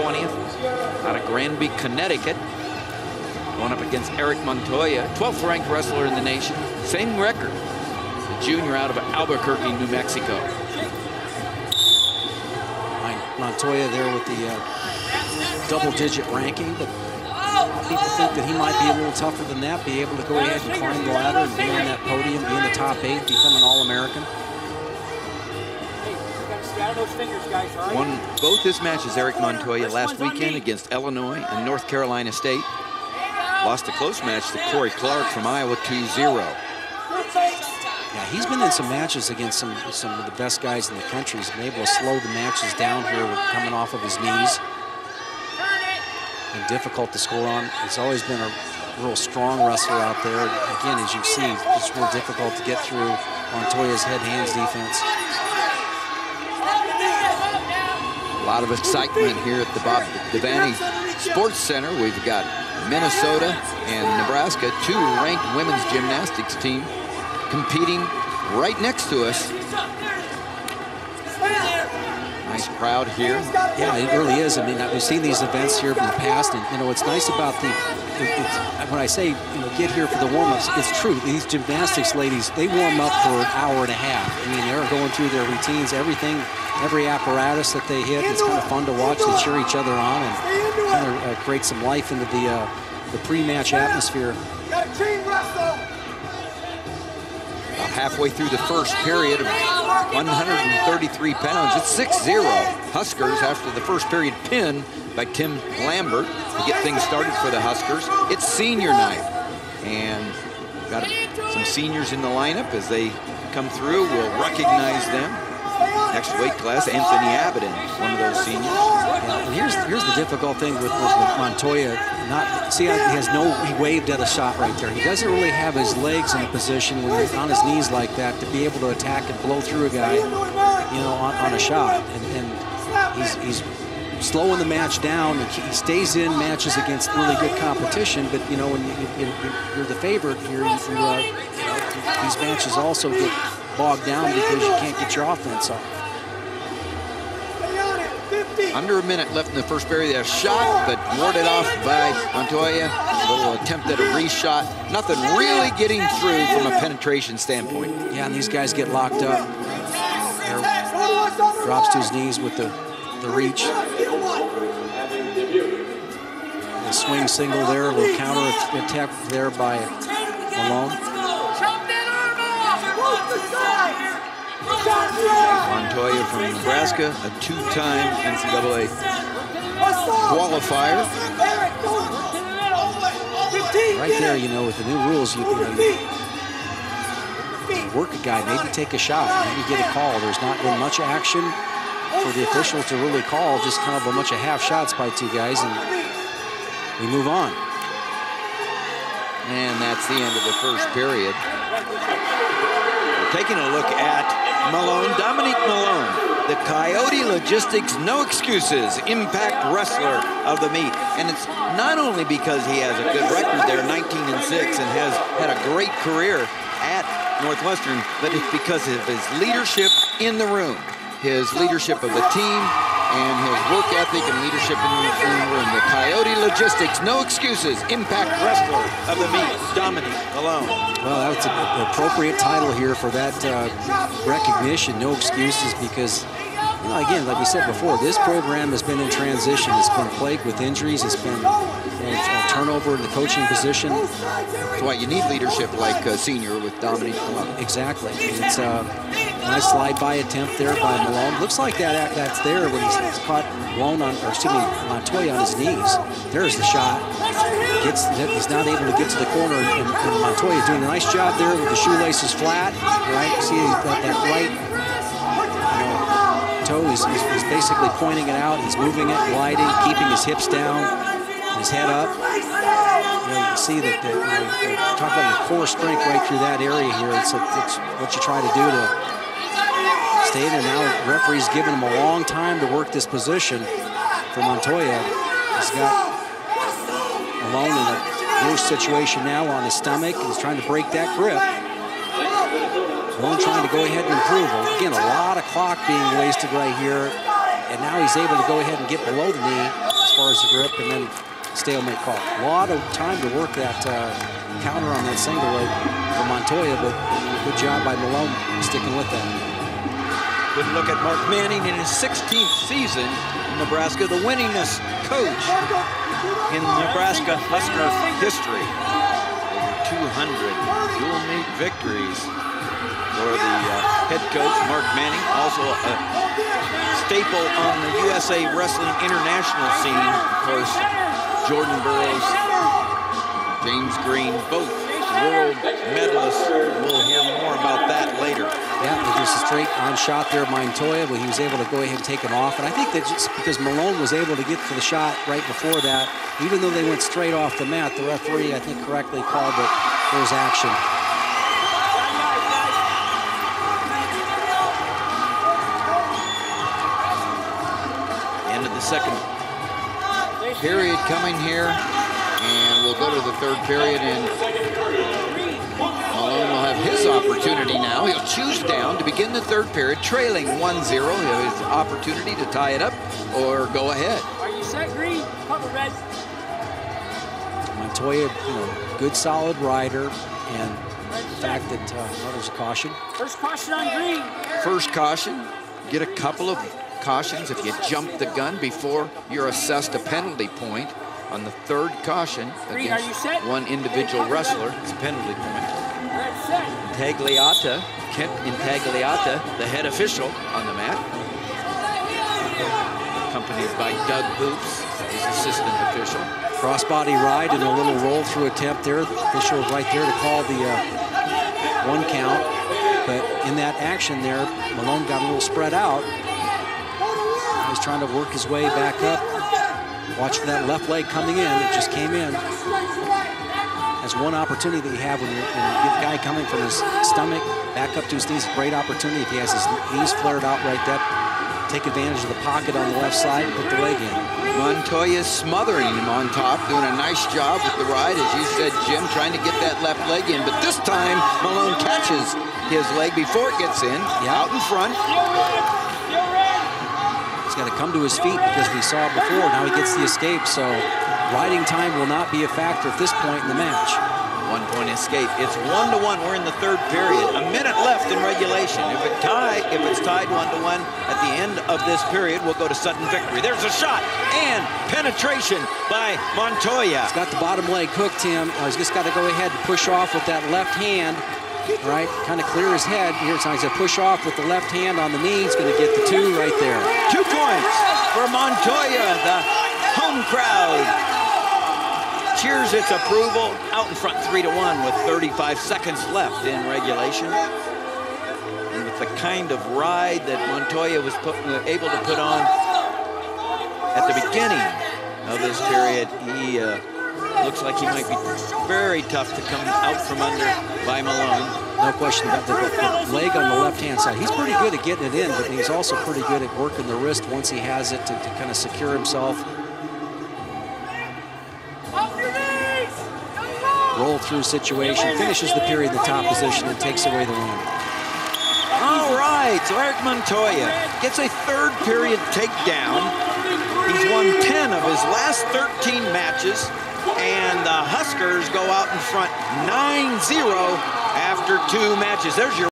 20th out of Granby, Connecticut. Going up against Eric Montoya, 12th ranked wrestler in the nation. Same record. The junior out of Albuquerque, New Mexico. Montoya there with the uh, double-digit ranking, but people think that he might be a little tougher than that, be able to go ahead and climb the ladder and be on that podium, be in the top eight, become an All-American. Won both his matches, Eric Montoya, last weekend against Illinois and North Carolina State. Lost a close match to Cory Clark from Iowa 2-0. Yeah, he's been in some matches against some some of the best guys in the country. He's been able to slow the matches down here coming off of his knees. And difficult to score on. He's always been a real strong wrestler out there. Again, as you see, it's real difficult to get through Montoya's head-hands defense. Lot of excitement here at the Bob Devaney Sports Center. We've got Minnesota and Nebraska, two ranked women's gymnastics team competing right next to us. Nice crowd here. Yeah, it really is. I mean, we've seen these events here in the past, and you know, what's nice about the, when I say, you know, get here for the warm-ups, it's true. These gymnastics ladies, they warm up for an hour and a half. I mean, they're going through their routines, everything, every apparatus that they hit. It's kind of fun to watch. They cheer each other on and kind of uh, create some life into the uh, the pre-match atmosphere. Halfway through the first period of 133 pounds. It's 6-0 Huskers after the first period pin by Tim Lambert to get things started for the Huskers. It's senior night. And got some seniors in the lineup as they come through. We'll recognize them. Weight class, Anthony Abbott, one of those seniors. Yeah, here's here's the difficult thing with, with, with Montoya. Not see, he has no. He waved at a shot right there. He doesn't really have his legs in a position when he's on his knees like that to be able to attack and blow through a guy, you know, on, on a shot. And, and he's he's slowing the match down. He stays in matches against really good competition, but you know when you, are the favorite here, you, uh, you know, these matches also get bogged down because you can't get your offense off. Under a minute left in the first period. A shot, but warded off by Montoya. A little attempt at a reshot. Nothing really getting through from a penetration standpoint. Yeah, and these guys get locked up. They're, drops to his knees with the, the reach. A swing single there, a little counter attack there by Malone. Montoya from Nebraska, a two-time NCAA qualifier. Right there, you know, with the new rules, you, you work a guy, maybe take a shot, maybe get a call. There's not been much action for the officials to really call, just kind of a bunch of half shots by two guys, and we move on. And that's the end of the first period. We're taking a look at Malone, Dominique Malone, the Coyote Logistics No Excuses Impact Wrestler of the meet. And it's not only because he has a good record there, 19 and 6, and has had a great career at Northwestern, but it's because of his leadership in the room, his leadership of the team, and his work ethic and leadership in the room. The Coyote Logistics, no excuses, impact wrestler of the meet, Dominique Malone. Well, that's an appropriate title here for that uh, recognition, no excuses, because you know, again, like we said before, this program has been in transition. It's been plagued with injuries. It's been know, turnover in the coaching position. That's why you need leadership like uh, senior with Dominique Malone. Exactly. It's a nice slide-by attempt there by Malone. Looks like that that's there when he's caught Malone on, or excuse me, Montoya on his knees. There's the shot. Gets, he's not able to get to the corner, and, and Montoya doing a nice job there with the shoelaces flat. Right, see that, that right toe. He's, he's, he's, basically pointing it out. He's moving it, gliding, keeping his hips down, his head up. You, know, you can see that, that you know, talk about the core strength right through that area here. It's, a, it's what you try to do to stay in. And now referee's giving him a long time to work this position for Montoya. He's got Malone in a worse situation now on his stomach. He's trying to break that grip. Malone trying to go ahead and improve. Again, a lot of clock being wasted right here. and now he's able to go ahead and get below the knee as far as the grip, and then stalemate call. A lot of time to work that uh, counter on that single leg for Montoya, but good job by Malone sticking with that. Good look at Mark Manning in his 16th season in Nebraska, the winningest coach in Nebraska Husker history. Over 200 dual meet victories for the uh, head coach, Mark Manning. Also a staple on the USA Wrestling International scene. Of course, Jordan Burroughs, James Green, both world medalists. We'll hear more about that later. Yeah, just a straight on shot there, by Montoya, but he was able to go ahead and take him off. And I think that just because Malone was able to get to the shot right before that, even though they went straight off the mat, the referee, I think, correctly called it his action. End of the second period coming here. And we'll go to the third period and now. He'll choose down to begin the third period, trailing 1-0. He'll have his opportunity to tie it up or go ahead. Are you set, Green? Cover, Red. Montoya, you know, good solid rider, and the fact that uh, oh, there's a caution. First caution on Green. First caution, get a couple of cautions if you jump the gun before you're assessed a penalty point. On the third caution Green, against one individual wrestler, it's a penalty point. Red, set. Intagliata, the head official on the mat, accompanied by Doug Hoops, his assistant official. Crossbody ride and a little roll through attempt there. The official was right there to call the uh, one count. But in that action there, Malone got a little spread out. He's trying to work his way back up. Watch for that left leg coming in. It just came in. That's one opportunity that you have when, you're, when you get a guy coming from his stomach back up to his knees. Great opportunity if he has his knees flared out like that. Take advantage of the pocket on the left side and put the leg in. Montoya smothering him on top, doing a nice job with the ride, as you said, Jim, trying to get that left leg in. But this time, Malone catches his leg before it gets in, Yeah. out in front. Steel red. Steel red. He's got to come to his feet because we saw it before. Now he gets the escape, so riding time will not be a factor at this point in the match. One point escape. It's one to one. We're in the third period. A minute left in regulation. If it tie, if it's tied one to one at the end of this period, we'll go to sudden victory. There's a shot and penetration by Montoya. He's got the bottom leg hooked him. Uh, he's just got to go ahead and push off with that left hand. All right, kind of clear his head. How he's going to push off with the left hand on the knee. He's going to get the two right there. Two points for Montoya. The home crowd cheers its approval. Out in front, three to one, with 35 seconds left in regulation. And with the kind of ride that Montoya was put, uh, able to put on at the beginning of this period, he uh, looks like he might be very tough to come out from under by Malone. No question about the, the leg on the left-hand side. He's pretty good at getting it in, but he's also pretty good at working the wrist once he has it to, to kind of secure himself. Off your knees. Come on. Roll through situation, finishes the period in the top position, and takes away the win. All right, so Eric Montoya gets a third period takedown. He's won 10 of his last 13 matches, and the Huskers go out in front 9-0 after two matches. There's your